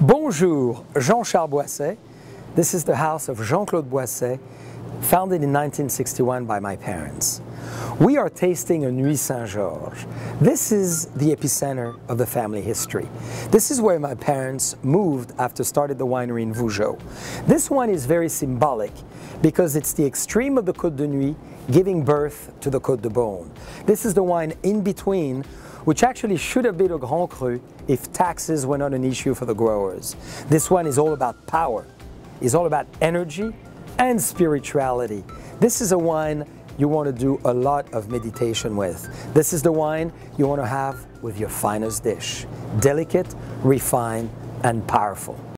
Bonjour, Jean Charboisset, This is the house of Jean-Claude Boisset, founded in 1961 by my parents. We are tasting a Nuits Saint-Georges. This is the epicenter of the family history. This is where my parents moved after started the winery in Vougeot. This one is very symbolic because it's the extreme of the Côte de Nuits giving birth to the Côte de Beaune. This is the wine in between which actually should have been a Grand Cru if taxes were not an issue for the growers. This one is all about power, is all about energy and spirituality. This is a wine you want to do a lot of meditation with. This is the wine you want to have with your finest dish. Delicate, refined, and powerful.